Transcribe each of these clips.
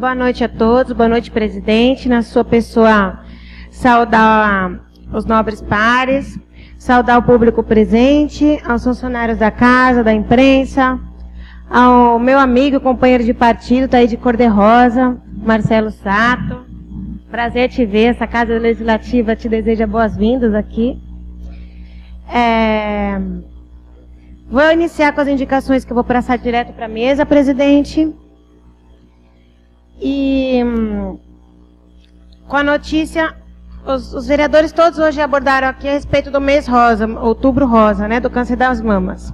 Boa noite a todos, boa noite, presidente. Na sua pessoa, saudar os nobres pares, saudar o público presente, aos funcionários da casa, da imprensa, ao meu amigo e companheiro de partido, tá aí de cor-de-rosa, Marcelo Sato. Prazer te ver, essa Casa Legislativa te deseja boas-vindas aqui. É... Vou iniciar com as indicações que eu vou passar direto para a mesa, presidente. Com a notícia, os, os, vereadores todos hoje abordaram aqui a respeito do mês rosa, outubro rosa, né, do câncer das mamas.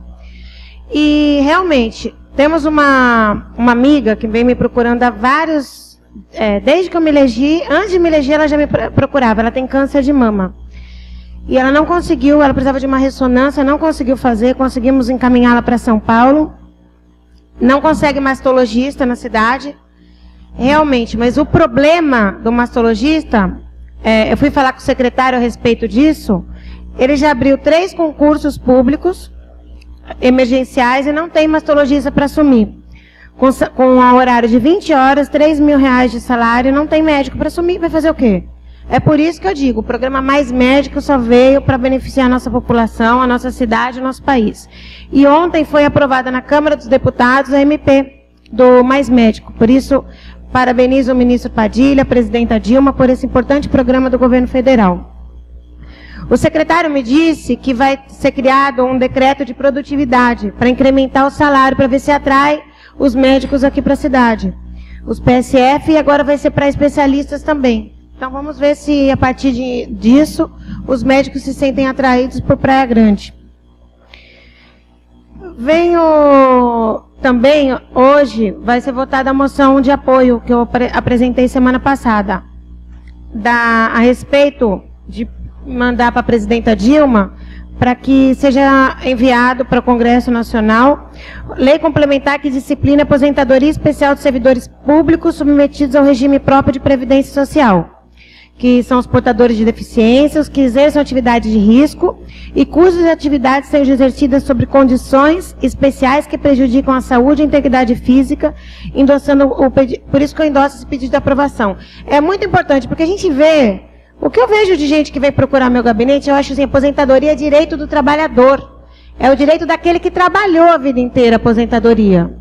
E realmente, temos uma, uma amiga que vem me procurando há vários. É, desde que eu me elegi, antes de me eleger, ela já me procurava. Ela tem câncer de mama. E ela não conseguiu, ela precisava de uma ressonância, não conseguiu fazer, conseguimos encaminhá-la para São Paulo. Não consegue mastologista na cidade. Realmente, mas o problema do mastologista, é, eu fui falar com o secretário a respeito disso, ele já abriu três concursos públicos emergenciais e não tem mastologista para assumir. Com, com um horário de 20 horas, 3 mil reais de salário, não tem médico para assumir, vai fazer o quê? É por isso que eu digo, o programa Mais Médico só veio para beneficiar a nossa população, a nossa cidade, o nosso país. E ontem foi aprovada na Câmara dos Deputados a MP do Mais Médico. Por isso, parabenizo o ministro Padilha, a presidenta Dilma, por esse importante programa do governo federal. O secretário me disse que vai ser criado um decreto de produtividade para incrementar o salário, para ver se atrai os médicos aqui para a cidade. Os PSF e agora vai ser para especialistas também. Então vamos ver se a partir de, disso os médicos se sentem atraídos por Praia Grande. Venho também, hoje, vai ser votada a moção de apoio que eu apresentei semana passada, da, a respeito de mandar para a presidenta Dilma para que seja enviado para o Congresso Nacional lei complementar que disciplina aposentadoria especial de servidores públicos submetidos ao regime próprio de previdência social que são os portadores de deficiência, os que exercem atividade de risco e cujas atividades sejam exercidas sobre condições especiais que prejudicam a saúde e a integridade física, endossando o por isso que eu endosso esse pedido de aprovação. É muito importante, porque a gente vê o que eu vejo de gente que vem procurar meu gabinete, eu acho assim, aposentadoria é direito do trabalhador. É o direito daquele que trabalhou a vida inteira, aposentadoria.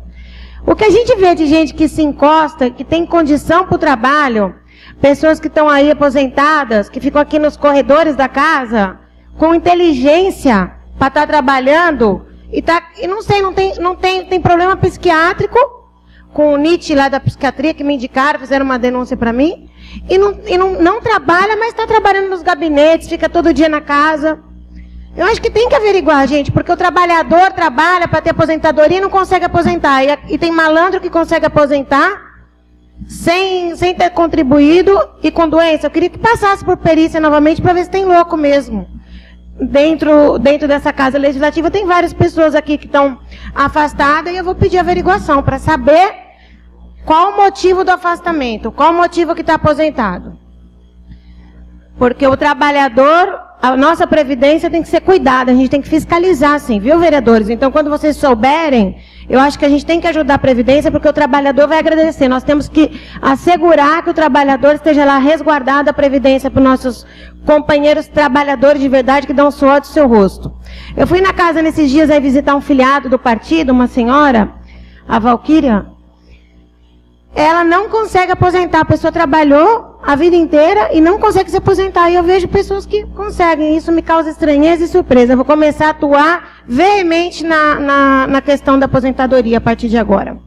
O que a gente vê de gente que se encosta, que tem condição para o trabalho, pessoas que estão aí aposentadas, que ficam aqui nos corredores da casa, com inteligência para estar tá trabalhando, e, tá, e não sei, não tem, não tem, tem problema psiquiátrico, com o Nietzsche lá da psiquiatria, que me indicaram, fizeram uma denúncia para mim, e não, e não, não trabalha, mas está trabalhando nos gabinetes, fica todo dia na casa. Eu acho que tem que averiguar, gente, porque o trabalhador trabalha para ter aposentadoria e não consegue aposentar. E, e, tem malandro que consegue aposentar sem, sem ter contribuído e com doença. Eu queria que passasse por perícia novamente para ver se tem louco mesmo. Dentro, dentro dessa casa legislativa tem várias pessoas aqui que estão afastadas e eu vou pedir averiguação para saber qual o motivo do afastamento? Qual o motivo que está aposentado? Porque o trabalhador, a nossa previdência tem que ser cuidada, a gente tem que fiscalizar, sim, viu, vereadores? Então, quando vocês souberem, eu acho que a gente tem que ajudar a previdência, porque o trabalhador vai agradecer. Nós temos que assegurar que o trabalhador esteja lá resguardado a previdência para os nossos companheiros trabalhadores de verdade que dão suor do seu rosto. Eu fui na casa nesses dias aí visitar um filiado do partido, uma senhora, a Valquíria, ela não consegue aposentar. A pessoa trabalhou a vida inteira e não consegue se aposentar. E eu vejo pessoas que conseguem. Isso me causa estranheza e surpresa. Vou começar a atuar veemente na, na, na questão da aposentadoria a partir de agora.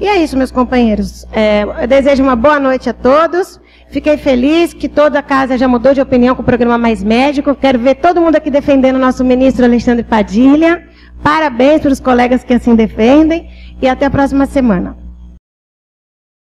E é isso, meus companheiros. É, eu desejo uma boa noite a todos. Fiquei feliz que toda a casa já mudou de opinião com o programa Mais Médico. Quero ver todo mundo aqui defendendo o nosso ministro Alexandre Padilha. Parabéns para os colegas que assim defendem. E até a próxima semana.